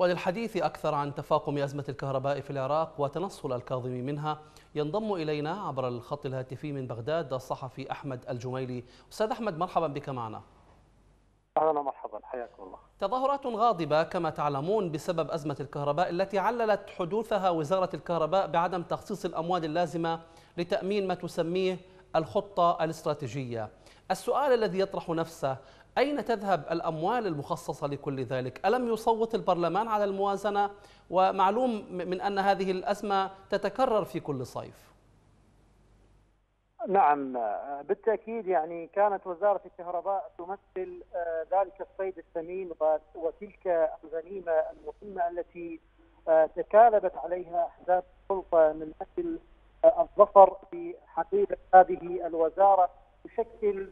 وللحديث أكثر عن تفاقم أزمة الكهرباء في العراق وتنصل الكاظمي منها ينضم إلينا عبر الخط الهاتفي من بغداد الصحفي أحمد الجميلي أستاذ أحمد مرحبا بك معنا أهلا ومرحبا حياكم الله. تظاهرات غاضبة كما تعلمون بسبب أزمة الكهرباء التي عللت حدوثها وزارة الكهرباء بعدم تخصيص الأموال اللازمة لتأمين ما تسميه الخطة الاستراتيجية. السؤال الذي يطرح نفسه أين تذهب الأموال المخصصة لكل ذلك؟ ألم يصوت البرلمان على الموازنة؟ ومعلوم من أن هذه الأزمة تتكرر في كل صيف. نعم بالتأكيد يعني كانت وزارة الكهرباء تمثل آه، ذلك الصيد الثمين وتلك الغنيمة المهمه التي آه، تكالبت عليها أحزاب السلطة من أجل آه، الظفر في حقيقه هذه الوزارة تشكل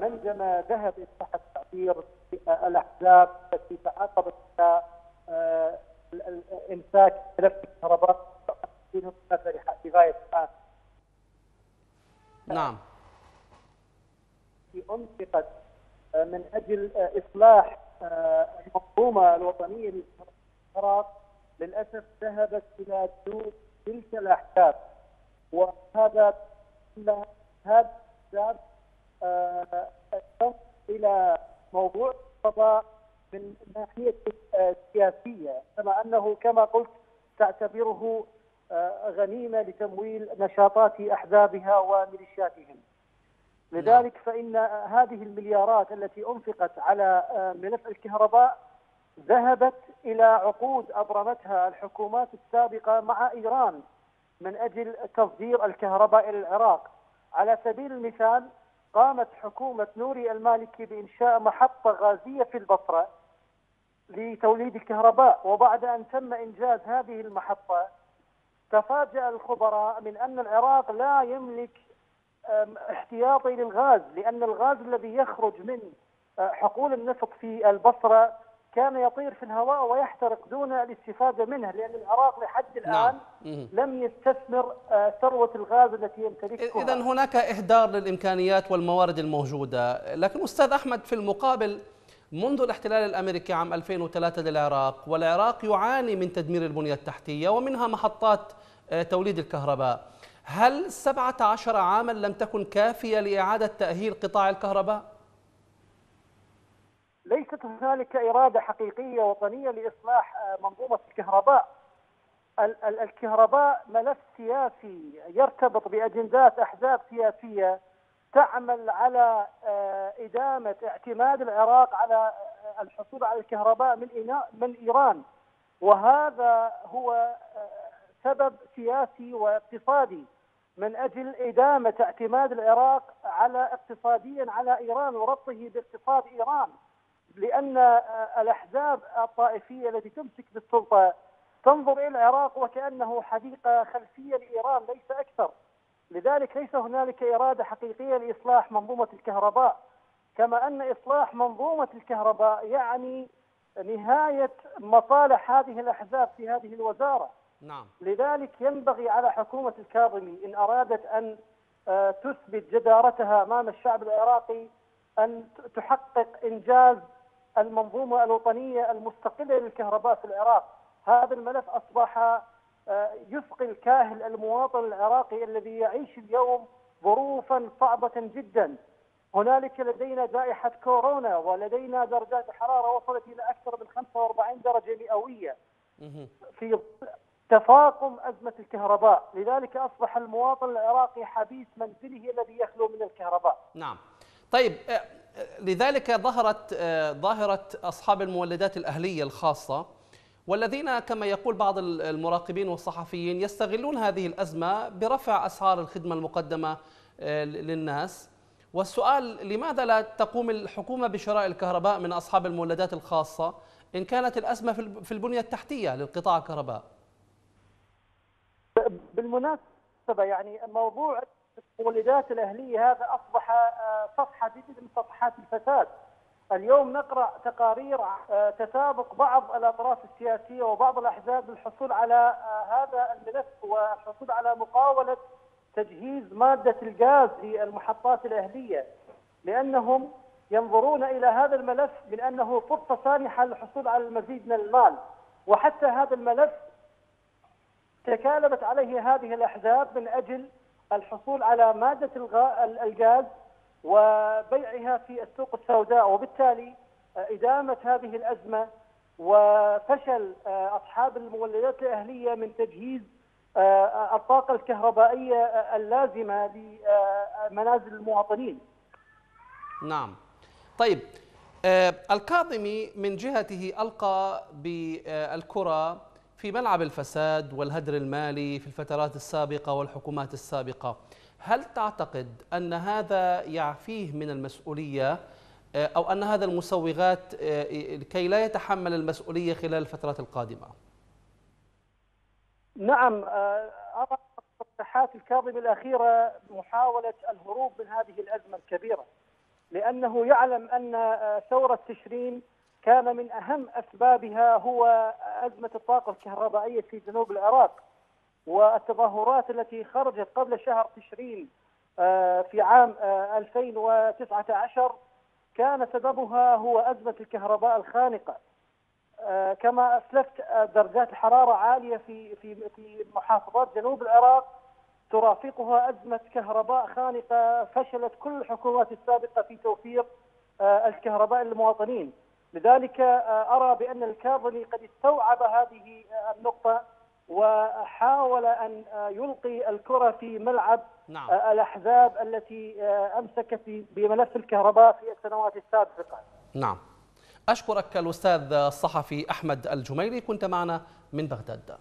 منجمه ذهب ان صح التعبير الأحزاب التي تعاقبت على امساك ملف الكهرباء لغايه الآن. نعم. أنفقت آه، من أجل آه، إصلاح آه، المنظومة الوطنية للعراق للأسف ذهبت إلى جنود تلك الأحزاب. وهذا هذا الأحزاب إلى موضوع القضاء من ناحية السياسية كما أنه كما قلت تعتبره غنيمة لتمويل نشاطات أحزابها وميليشياتهم. لذلك فإن هذه المليارات التي أنفقت على ملف الكهرباء ذهبت إلى عقود أبرمتها الحكومات السابقة مع إيران من أجل تصدير الكهرباء إلى العراق. على سبيل المثال قامت حكومة نوري المالكي بإنشاء محطة غازية في البصرة لتوليد الكهرباء وبعد أن تم إنجاز هذه المحطة تفاجأ الخبراء من أن العراق لا يملك احتياطي للغاز لأن الغاز الذي يخرج من أه، حقول النفط في البصرة كان يطير في الهواء ويحترق دون الاستفادة منه لأن العراق لحد الآن نعم. لم يستثمر أه، ثروة الغاز التي يمتلكها. إذا هناك إهدار للإمكانيات والموارد الموجودة. لكن أستاذ أحمد في المقابل منذ الاحتلال الأمريكي عام 2003 للعراق والعراق يعاني من تدمير البنية التحتية ومنها محطات آه، توليد الكهرباء. هل 17 عاما لم تكن كافية لإعادة تأهيل قطاع الكهرباء؟ ليست هنالك إرادة حقيقية وطنية لإصلاح آه، منظومة الكهرباء. الكهرباء ملف سياسي يرتبط بأجندات أحزاب سياسية تعمل على آه، إدامة اعتماد العراق على آه، الحصول على الكهرباء من من إيران. وهذا هو سبب سياسي واقتصادي من أجل إدامة اعتماد العراق على اقتصاديا على إيران وربطه باقتصاد إيران. لأن الأحزاب الطائفية التي تمسك بالسلطة تنظر إلى العراق وكأنه حديقة خلفية لإيران ليس أكثر لذلك ليس هنالك إرادة حقيقية لإصلاح منظومة الكهرباء كما أن إصلاح منظومة الكهرباء يعني نهاية مصالح هذه الأحزاب في هذه الوزارة نعم. لذلك ينبغي على حكومة الكاظمي إن أرادت أن آه، تثبت جدارتها أمام الشعب العراقي أن تحقق إنجاز المنظومة الوطنية المستقلة للكهرباء في العراق. هذا الملف أصبح آه، يثقل كاهل المواطن العراقي الذي يعيش اليوم ظروفا صعبة جدا. هنالك لدينا جائحة كورونا ولدينا درجات حرارة وصلت إلى أكثر من 45 درجة مئوية. في تفاقم أزمة الكهرباء. لذلك أصبح المواطن العراقي حبيس منزله الذي يخلو من الكهرباء. نعم. طيب آه، لذلك ظهرت آه، ظاهرة أصحاب المولدات الأهلية الخاصة والذين كما يقول بعض المراقبين والصحفيين يستغلون هذه الأزمة برفع أسعار الخدمة المقدمة آه، للناس. والسؤال لماذا لا تقوم الحكومة بشراء الكهرباء من أصحاب المولدات الخاصة إن كانت الأزمة في البنية التحتية للقطاع الكهرباء؟ بالمناسبة يعني موضوع المولدات الأهلية هذا أصبح آه، صفحة جديدة من صفحات الفساد. اليوم نقرأ تقارير آه، تسابق بعض الأطراف السياسية وبعض الأحزاب للحصول على آه، هذا الملف والحصول على مقاولة تجهيز مادة الغاز في المحطات الأهلية لأنهم ينظرون إلى هذا الملف من أنه فرصة سانحة للحصول على المزيد من المال. وحتى هذا الملف تكالبت عليه هذه الأحزاب من أجل الحصول على مادة الغاز وبيعها في السوق السوداء وبالتالي إدامة هذه الأزمة وفشل أصحاب المولدات الأهلية من تجهيز الطاقة الكهربائية اللازمة لمنازل المواطنين. نعم. طيب آه، الكاظمي من جهته ألقى بالكرة في ملعب الفساد والهدر المالي في الفترات السابقة والحكومات السابقة. هل تعتقد أن هذا يعفيه من المسؤولية آه، أو أن هذا المسوغات آه، كي لا يتحمل المسؤولية خلال الفترات القادمة؟ نعم أرى تصريحات الكاظمي الأخيرة محاولة الهروب من هذه الأزمة الكبيرة لأنه يعلم أن آه، ثورة تشرين كان من أهم أسبابها هو أزمة الطاقة الكهربائية في جنوب العراق والتظاهرات التي خرجت قبل شهر تشرين آه، في عام 2019 آه، كان سببها هو أزمة الكهرباء الخانقة. كما أسلفت درجات الحرارة عالية في في في محافظات جنوب العراق. ترافقها أزمة كهرباء خانقة فشلت كل الحكومات السابقة في توفير آه، الكهرباء للمواطنين. لذلك آه، أرى بأن الكاظمي قد استوعب هذه آه، النقطة وحاول أن يلقي الكرة في ملعب نعم. الأحزاب التي أمسكت بملف الكهرباء في السنوات السابقة. نعم. أشكرك الأستاذ الصحفي أحمد الجميلي كنت معنا من بغداد.